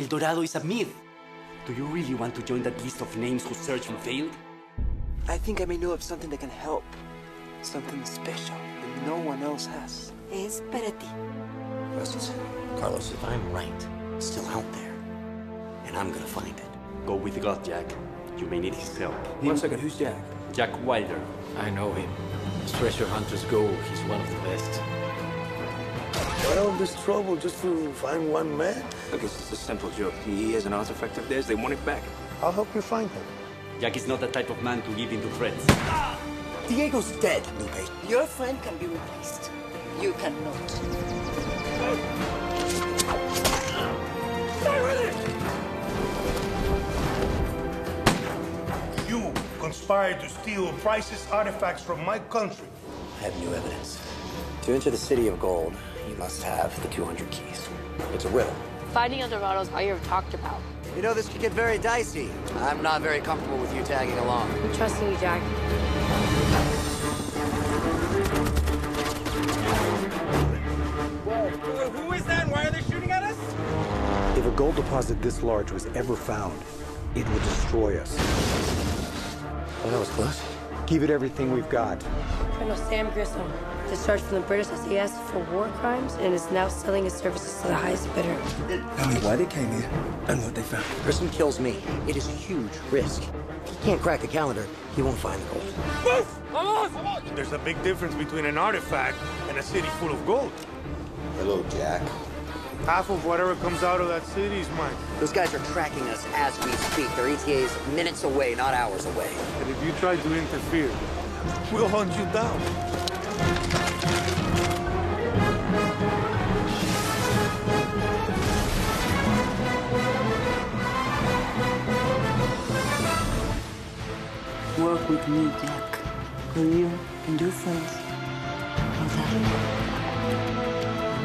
El Dorado is a myth. Do you really want to join that list of names who searched and failed? I think I may know of something that can help. Something special that no one else has. Es para ti. Carlos, Carlos, if I'm right, it's still out there. And I'm gonna find it. Go with God, Jack. You may need his help. One second, who's Jack? Jack Wilder. I know him. As treasure hunters go, he's one of the best. Why all this trouble just to find one man? Look, it's just a simple joke. He has an artifact of theirs. They want it back. I'll help you find him. Jack is not the type of man to give in to threats. Diego's dead, Lupe. Your friend can be replaced. You cannot. Stay with it! You conspired to steal priceless artifacts from my country. I have new evidence. To enter the City of Gold, you must have the 200 keys. It's a riddle. Finding El Dorado is all you've talked about. You know, this could get very dicey. I'm not very comfortable with you tagging along. I'm trusting you, Jack. Who is that? Why are they shooting at us? If a gold deposit this large was ever found, it would destroy us. Oh, that was close. Give it everything we've got. Colonel Sam Grissom, discharged from the British SAS for war crimes and is now selling his services to the highest bidder. Tell me why they came here and what they found. Grissom kills me. It is a huge risk. If he can't crack the calendar, he won't find the gold. There's a big difference between an artifact and a city full of gold. Hello, Jack. Half of whatever comes out of that city is mine. Those guys are tracking us as we speak. Their ETA's minutes away, not hours away. And if you try to interfere, we'll hunt you down. Work with me, Jack. Career and your friends. How's that?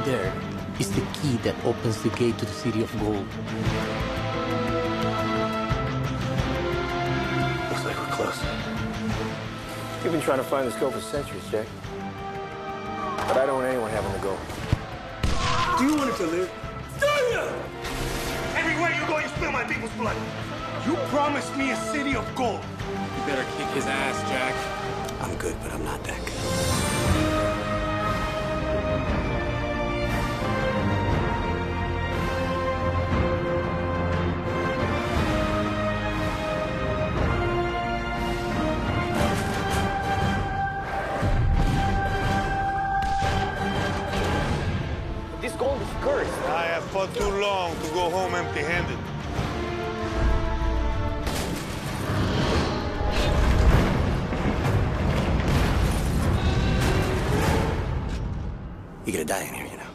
There is the key that opens the gate to the City of Gold. Looks like we're close. You've been trying to find this gold for centuries, Jack. But I don't want anyone having the gold. Do you want it to live? Steal Everywhere my people's blood. You promised me a city of gold. You better kick his ass, Jack. I'm good, but I'm not that good. This gold is cursed. I have fought too long to go home empty-handed. You're gonna die in here, you know.